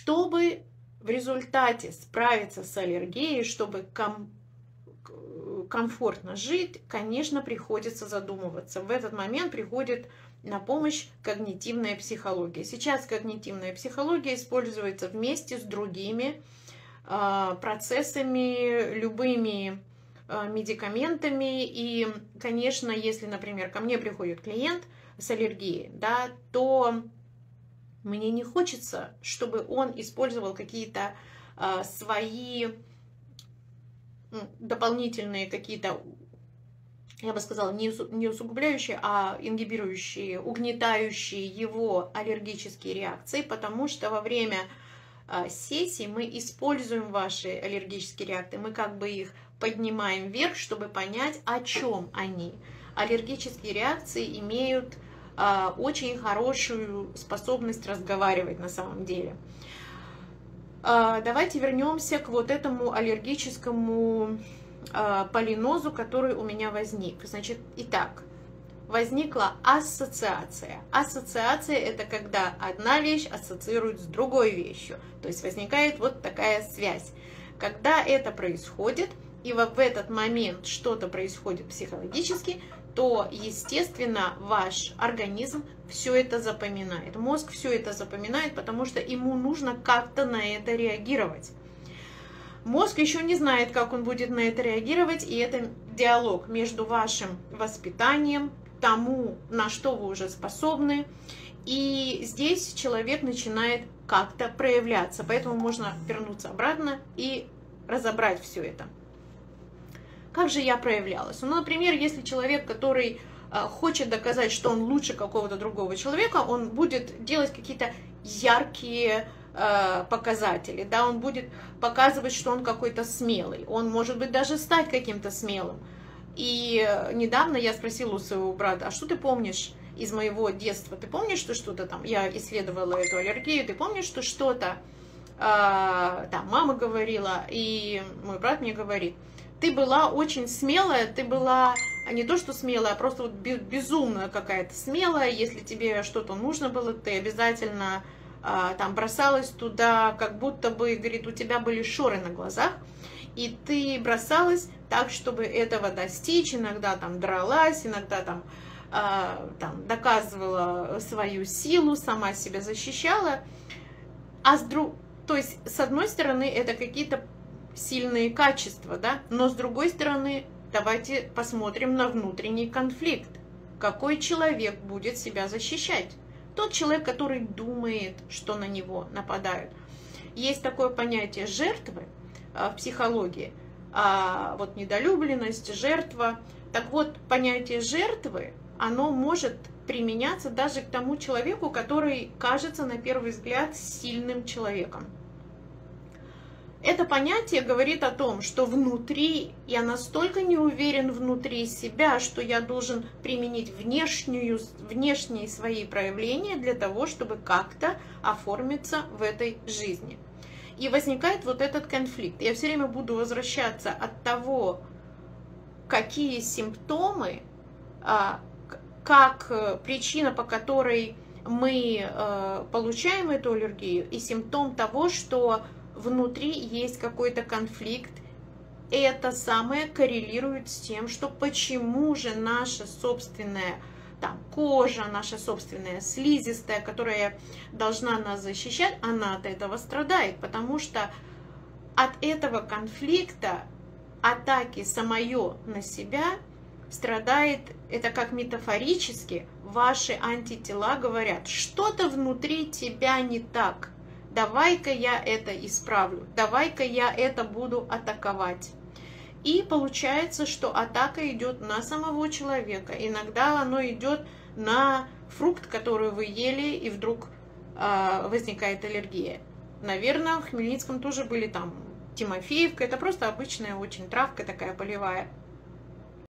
Чтобы в результате справиться с аллергией, чтобы ком комфортно жить, конечно, приходится задумываться. В этот момент приходит на помощь когнитивная психология. Сейчас когнитивная психология используется вместе с другими э, процессами, любыми э, медикаментами. И, конечно, если, например, ко мне приходит клиент с аллергией, да, то мне не хочется, чтобы он использовал какие-то э, свои дополнительные какие-то, я бы сказала, не усугубляющие, а ингибирующие, угнетающие его аллергические реакции, потому что во время а, сессии мы используем ваши аллергические реакции, мы как бы их поднимаем вверх, чтобы понять, о чем они. Аллергические реакции имеют очень хорошую способность разговаривать на самом деле. А, давайте вернемся к вот этому аллергическому а, полинозу, который у меня возник. Значит, итак, возникла ассоциация. Ассоциация – это когда одна вещь ассоциирует с другой вещью. То есть возникает вот такая связь. Когда это происходит, и в этот момент что-то происходит психологически, то, естественно, ваш организм все это запоминает. Мозг все это запоминает, потому что ему нужно как-то на это реагировать. Мозг еще не знает, как он будет на это реагировать, и это диалог между вашим воспитанием, тому, на что вы уже способны, и здесь человек начинает как-то проявляться. Поэтому можно вернуться обратно и разобрать все это. Как же я проявлялась? Ну, например, если человек, который э, хочет доказать, что он лучше какого-то другого человека, он будет делать какие-то яркие э, показатели, да, он будет показывать, что он какой-то смелый, он может быть даже стать каким-то смелым. И недавно я спросила у своего брата, а что ты помнишь из моего детства? Ты помнишь, что что-то там, я исследовала эту аллергию, ты помнишь, что что-то, э, там, мама говорила, и мой брат мне говорит, ты была очень смелая, ты была а не то, что смелая, а просто вот безумная какая-то смелая. Если тебе что-то нужно было, ты обязательно а, там бросалась туда, как будто бы, говорит, у тебя были шоры на глазах, и ты бросалась так, чтобы этого достичь, иногда там дралась, иногда там, а, там доказывала свою силу, сама себя защищала. А с друг... То есть, с одной стороны, это какие-то сильные качества, да, но с другой стороны, давайте посмотрим на внутренний конфликт. Какой человек будет себя защищать? Тот человек, который думает, что на него нападают. Есть такое понятие жертвы а, в психологии, а, вот недолюбленность, жертва. Так вот, понятие жертвы, оно может применяться даже к тому человеку, который кажется на первый взгляд сильным человеком. Это понятие говорит о том, что внутри я настолько не уверен внутри себя, что я должен применить внешнюю, внешние свои проявления для того, чтобы как-то оформиться в этой жизни. И возникает вот этот конфликт. Я все время буду возвращаться от того, какие симптомы, а, как э, причина, по которой мы э, получаем эту аллергию, и симптом того, что внутри есть какой-то конфликт, это самое коррелирует с тем, что почему же наша собственная там, кожа, наша собственная слизистая, которая должна нас защищать, она от этого страдает, потому что от этого конфликта, атаки самое на себя страдает, это как метафорически, ваши антитела говорят, что-то внутри тебя не так, давай-ка я это исправлю, давай-ка я это буду атаковать. И получается, что атака идет на самого человека. Иногда оно идет на фрукт, который вы ели, и вдруг э, возникает аллергия. Наверное, в Хмельницком тоже были там Тимофеевка. Это просто обычная очень травка такая полевая.